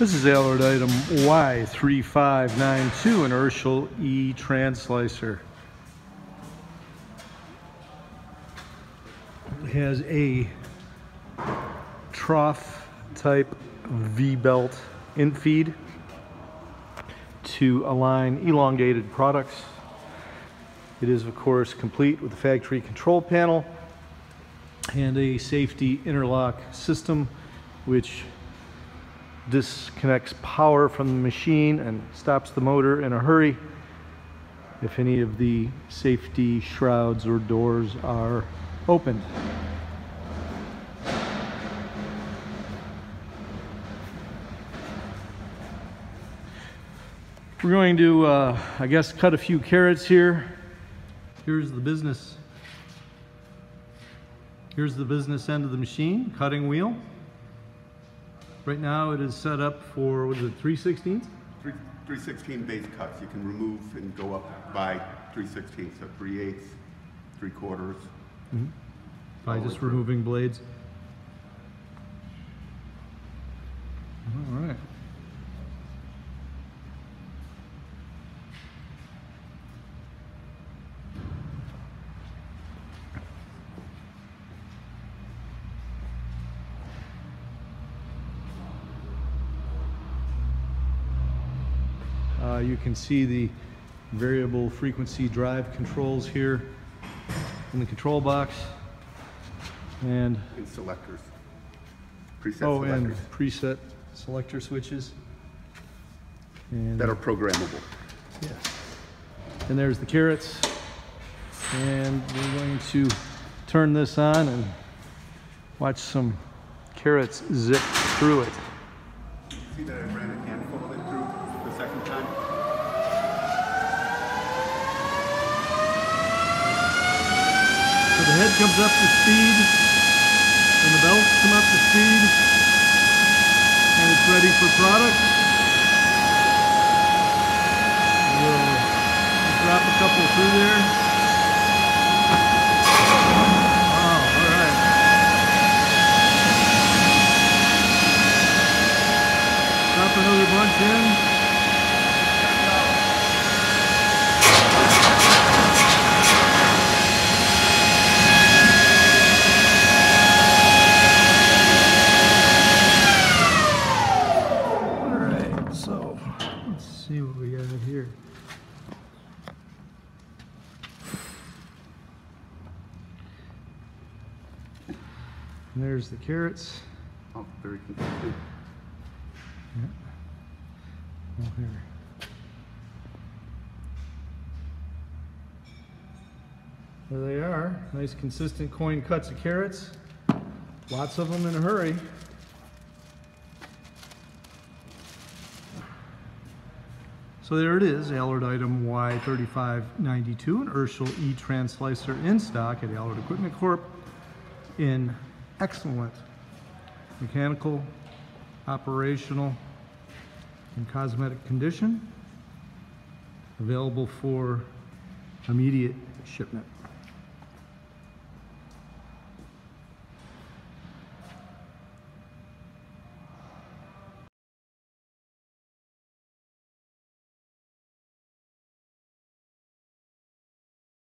This is Alard item Y3592, an Urschel E translicer. It has a trough type V-belt infeed to align elongated products. It is of course complete with a factory control panel and a safety interlock system which disconnects power from the machine and stops the motor in a hurry if any of the safety shrouds or doors are opened. We're going to, uh, I guess, cut a few carrots here. Here's the business. Here's the business end of the machine, cutting wheel. Right now it is set up for, what is it, 3 16 Three, 316 base cuts. You can remove and go up by 316, so 3 eighths, 3 quarters. Mm-hmm. By All the just removing blades. All right. Uh, you can see the variable frequency drive controls here in the control box. And, And selectors. Preset oh, and preset selector switches. And, that are programmable. yes. And there's the carrots. And we're going to turn this on and watch some carrots zip through it. See that I ran a handful of it through time? So the head comes up to speed, and the belts come up to speed, and it's ready for product. We'll drop a couple through there. Wow, all right. Drop another bunch in. All right, so let's see what we got here. And there's the carrots. Oh, very consistent. Oh, here. There they are. Nice consistent coin cuts of carrots. Lots of them in a hurry. So there it is, Alard item Y3592, an Urschel E-Translicer in stock at Alard Equipment Corp. in excellent mechanical, operational, and cosmetic condition. Available for immediate shipment.